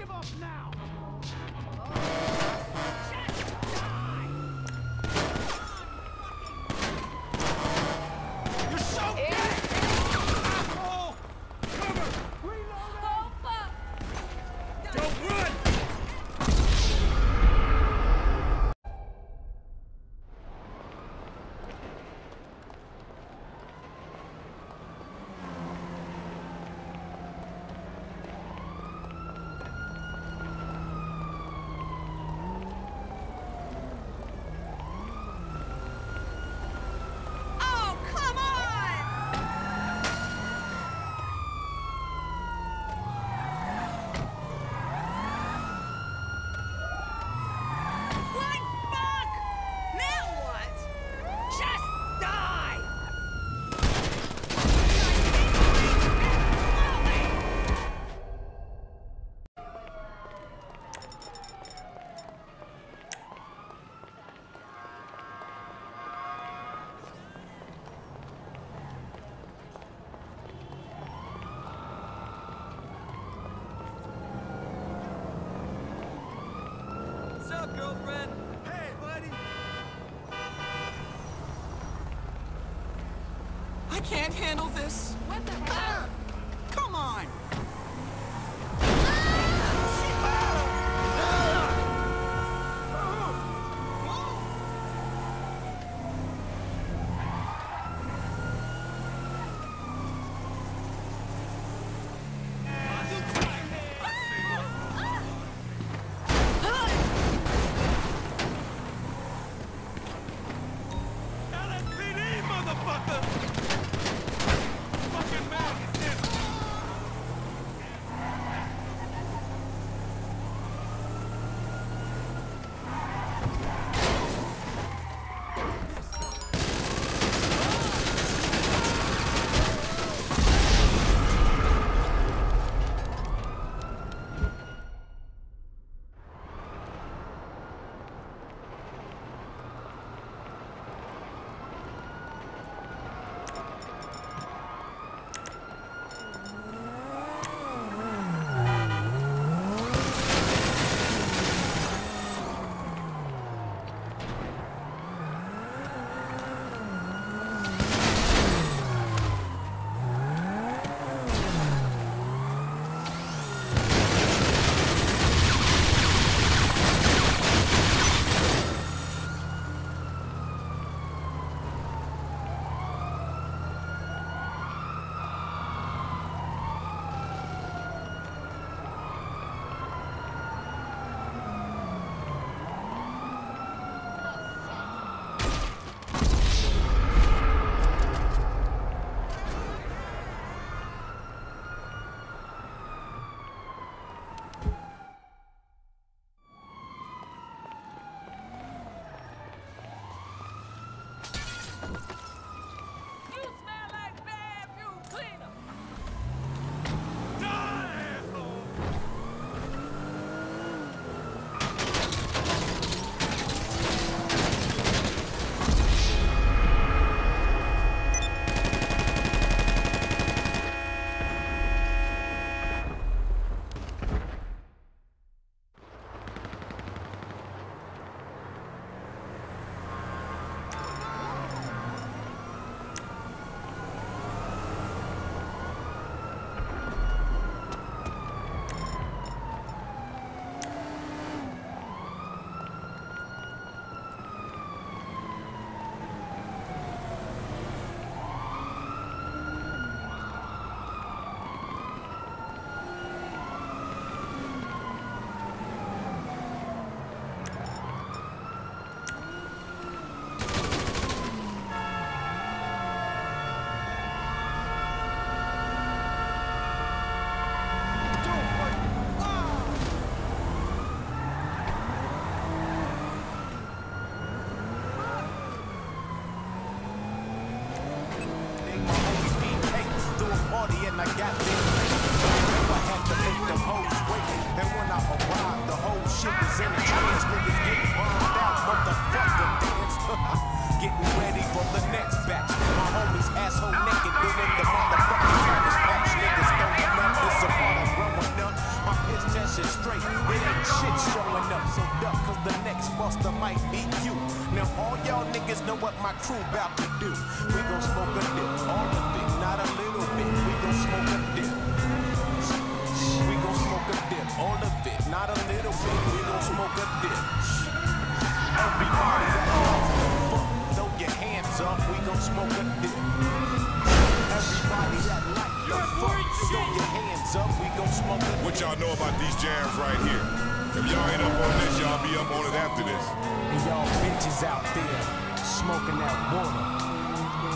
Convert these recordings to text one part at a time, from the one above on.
Give up now! Niggas know what my crew bout to do. We gon' smoke a dip, all of it, not a little bit. We gon' smoke a dip. We gon' smoke a dip, all of it, not a little bit. We gon' smoke a dip. Everybody that wants to fuck, throw your hands up. We gon' smoke a dip. Everybody that like the fuck, throw your hands up. We gon' smoke a dip. What y'all know about these jams right here? If y'all ain't up on this, y'all be up on it after this. And y'all bitches out there smoking that water.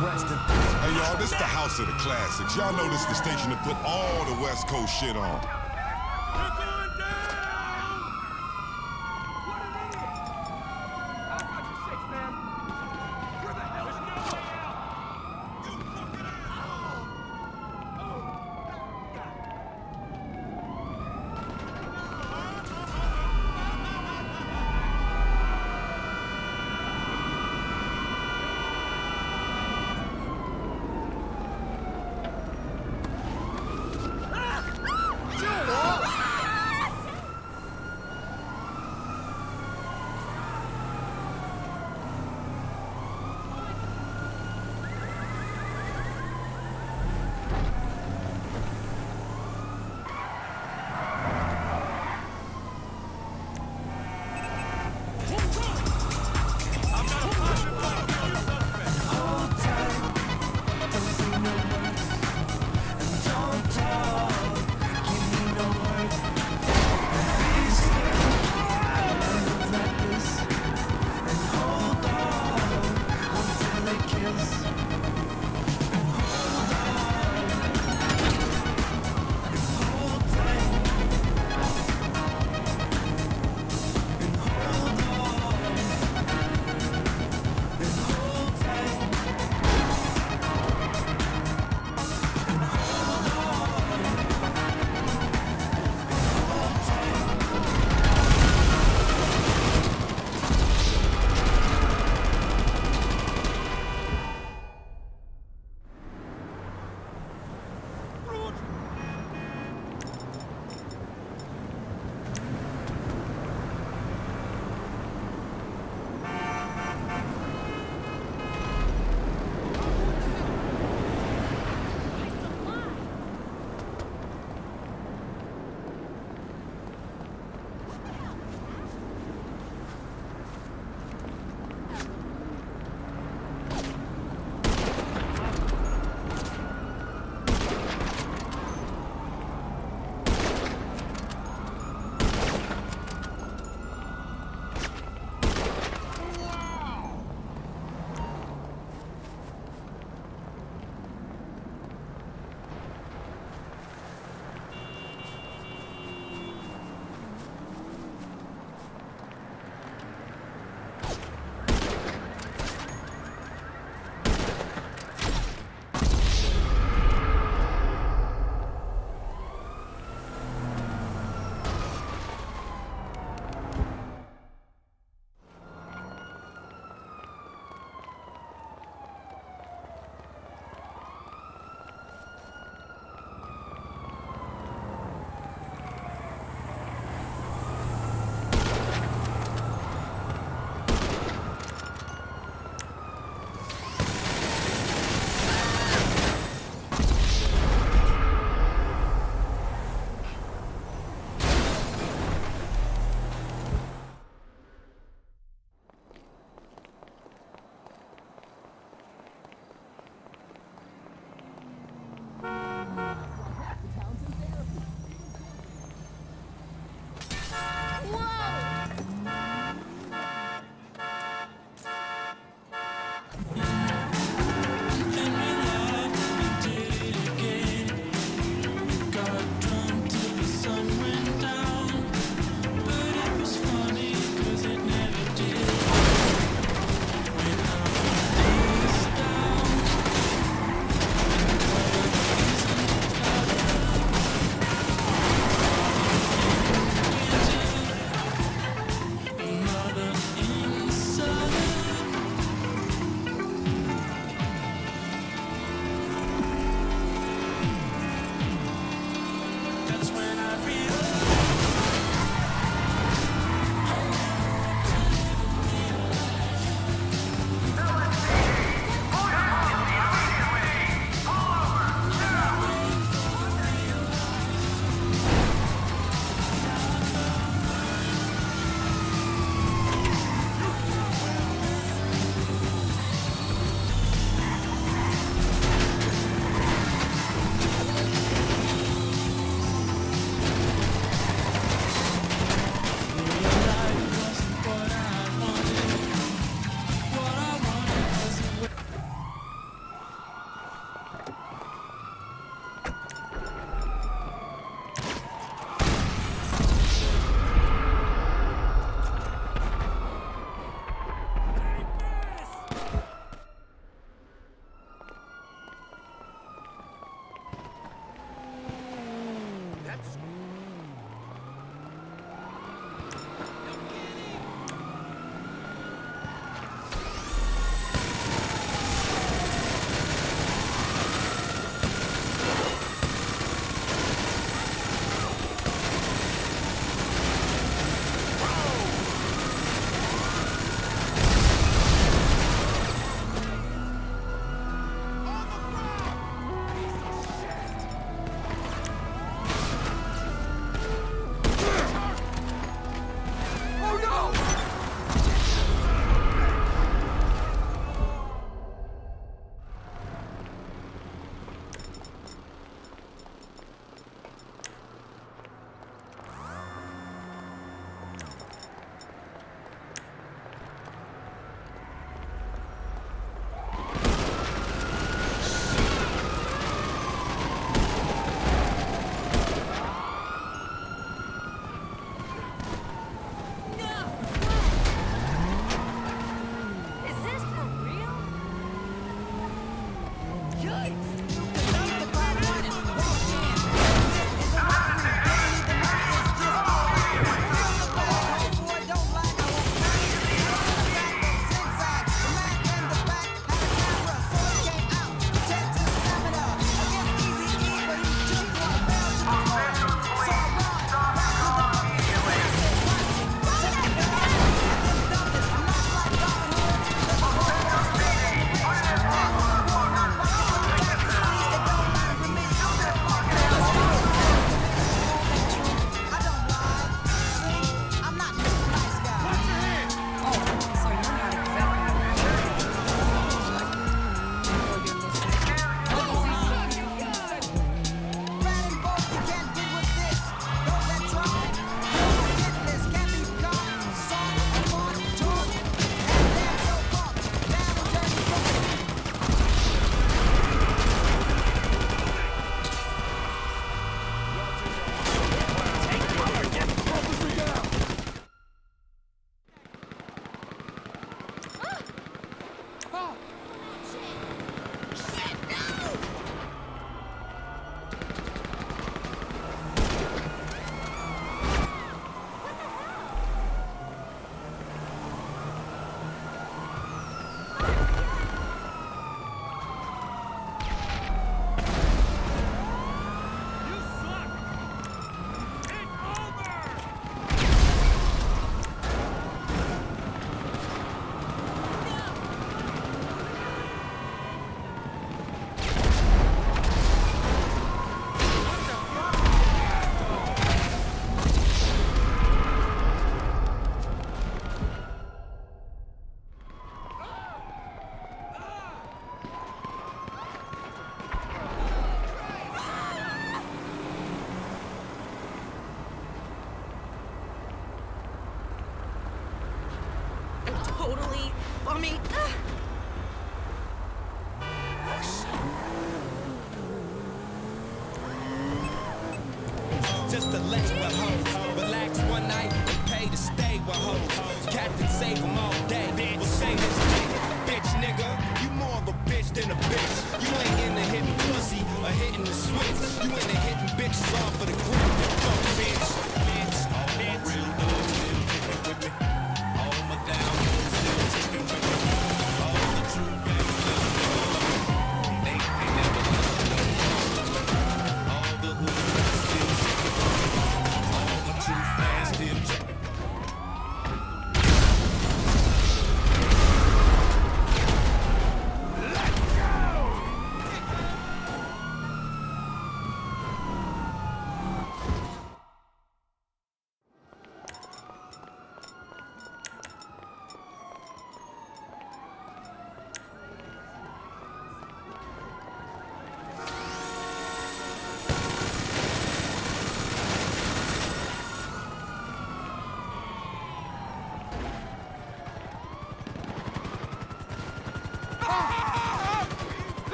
Rest in peace. Hey y'all, this the house of the classics. Y'all know this the station that put all the West Coast shit on.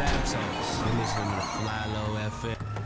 Listen, You're listening to FlyLo FM.